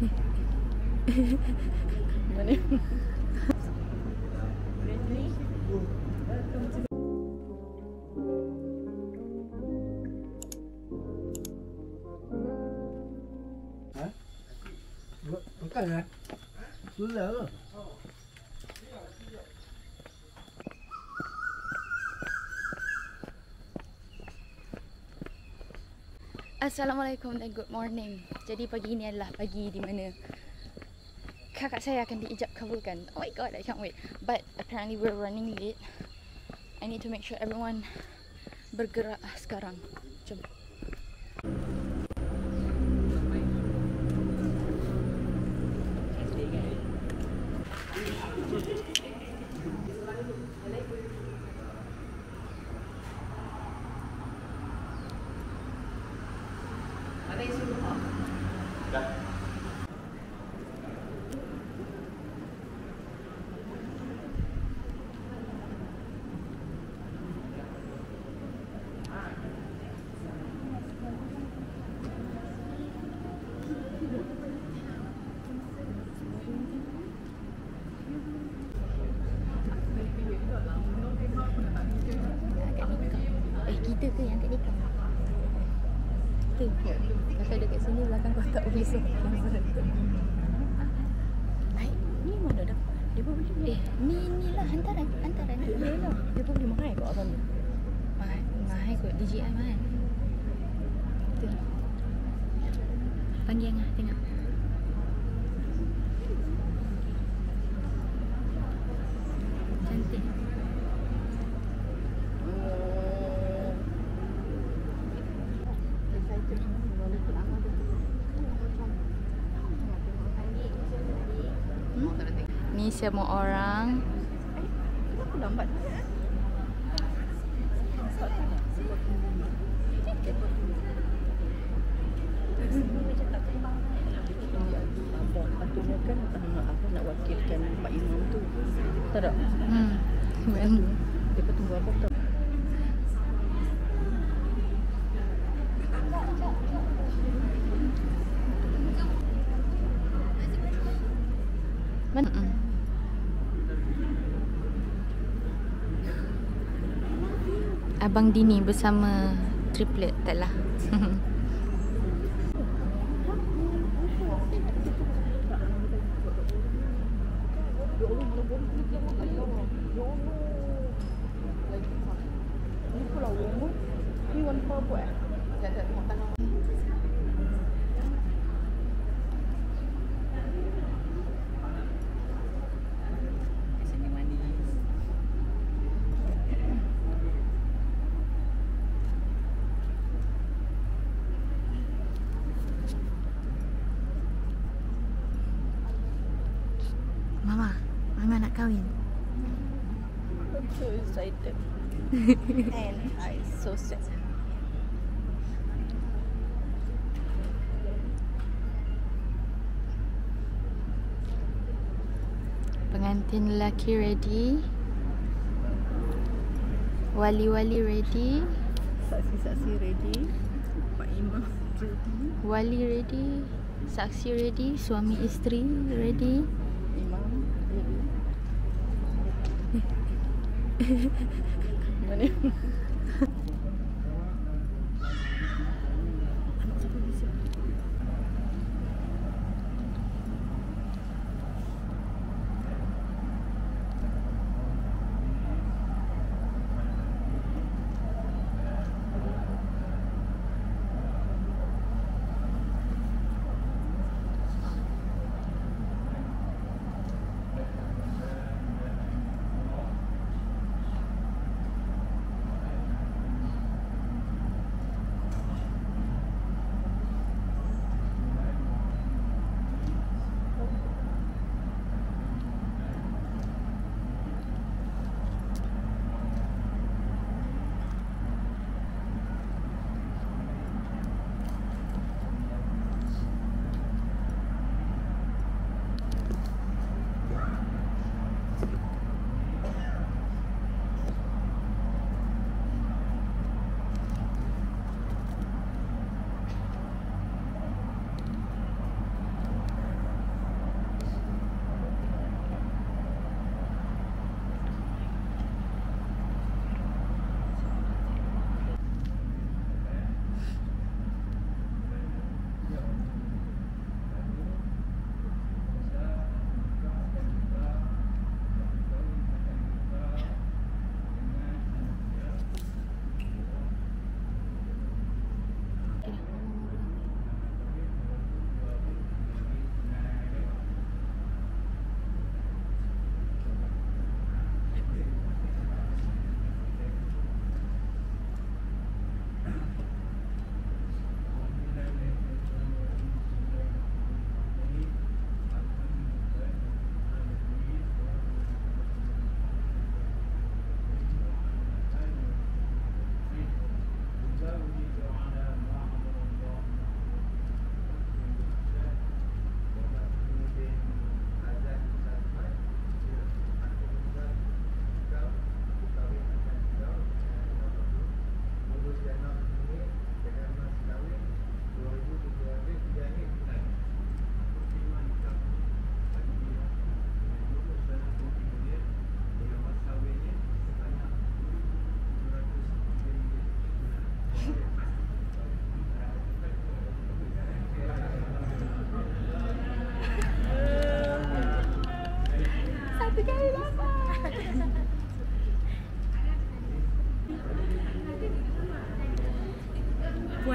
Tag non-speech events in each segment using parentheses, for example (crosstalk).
Mana? (laughs) Bukan lah. Gula ke? Assalamualaikum dan good morning. Jadi pagi ini adalah pagi di mana kakak saya akan diijab kabulkan. Oh my god, I can't wait. But apparently we're running late. I need to make sure everyone bergerak sekarang. Jom. Kat kita ke yang kat nikah? Tu. Kakak dekat sini belakang kau tak boleh. Ai, ni mana dapat? Dia pun boleh. Eh, ni ni lah hantaran, hantaran. Ni lah. Dia pun beli mahal kot abang ni. Mahal, mahal kot DJI mahal. Tu. Panggil Angah tengok. Cantik. Hmm? Ni semua orang Aku lambat. Patutnya kan apa nak wakilkan Pak Imam tu. Tak tak? Hmm. Ben. Dia pun Abang Dini bersama triplet taklah. Ni pulau buat. Tak tak tengok tangan. Mama, Mama nak kahwin. I'm so excited. (laughs) and I so sad. Pengantin lelaki ready. Wali-wali ready. Saksi-saksi ready. Pak Imam ready. Wali ready. Saksi ready. Suami isteri ready. 没呢。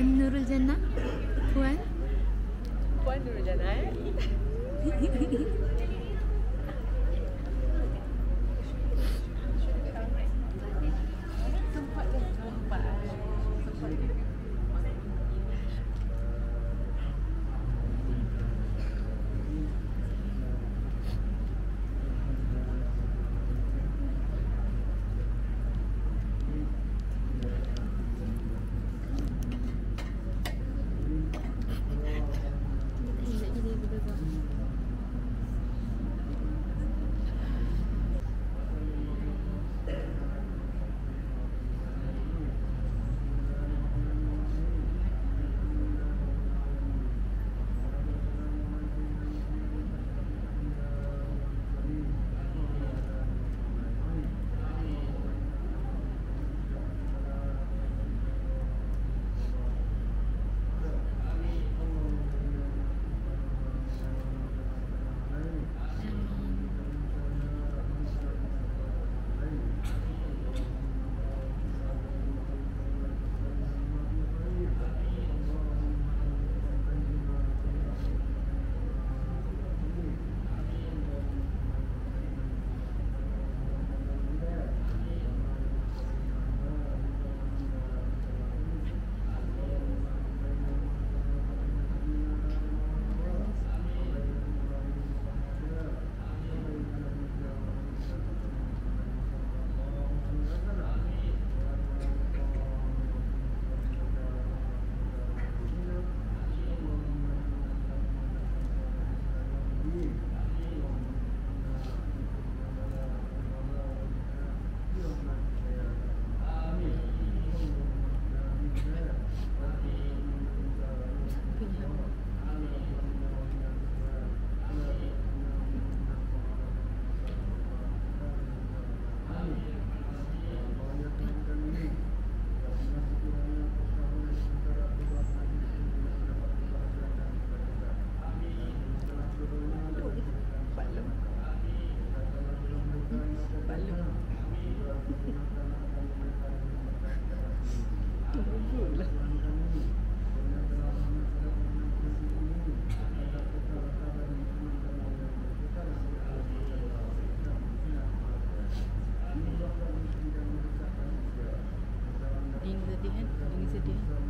구안 누르잖아? 구안? 구안 누르잖아? Mm. from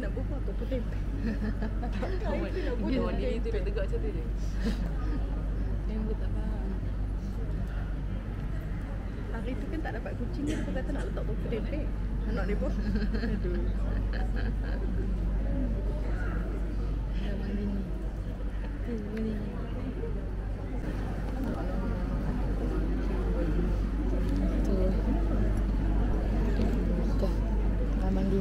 Mama Tempe. Kawan dia tu nak tegak macam tu je. Member tak faham. Hari tu kan tak dapat kucing ni aku kata nak letak toko tempe. Anak dia pun. Aduh. Dah mandi ni. Tu ni. Tu. Tu. Dah mandi.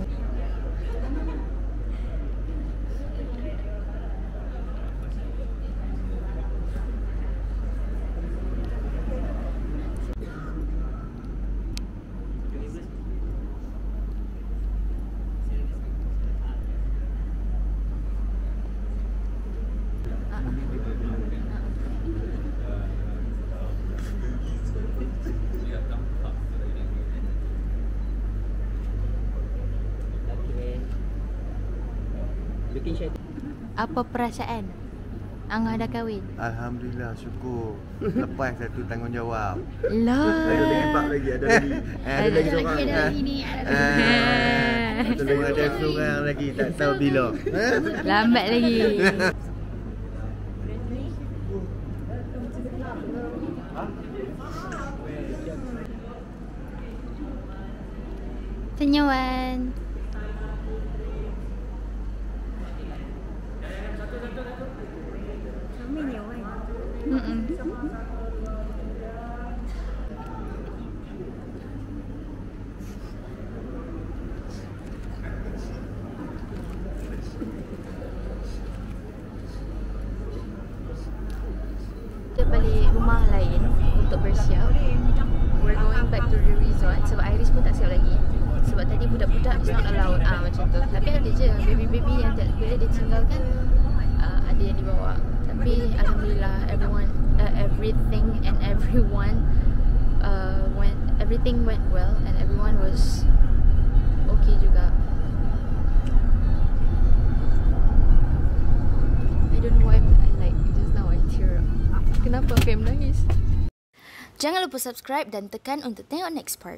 Looking shy. Apa perasaan? Angah dah kahwin? Alhamdulillah syukur Lepas satu tanggungjawab Lah. Ada lagi empat lagi Ada lagi Eh, Ada lagi seorang ada Eh, lagi ni. eh, Semua ada seorang lagi Tak tahu bila Eh? Lambat lagi. Senyuman. Is not allowed ah macam tu. Tapi ada je baby-baby yang tak, bila ditinggalkan uh, ada yang dibawa. Tapi alhamdulillah everyone uh, everything and everyone uh, went everything went well and everyone was okay juga. I don't know why but I like just now I tear up. Kenapa aku yang menangis? Jangan lupa subscribe dan tekan untuk tengok next part.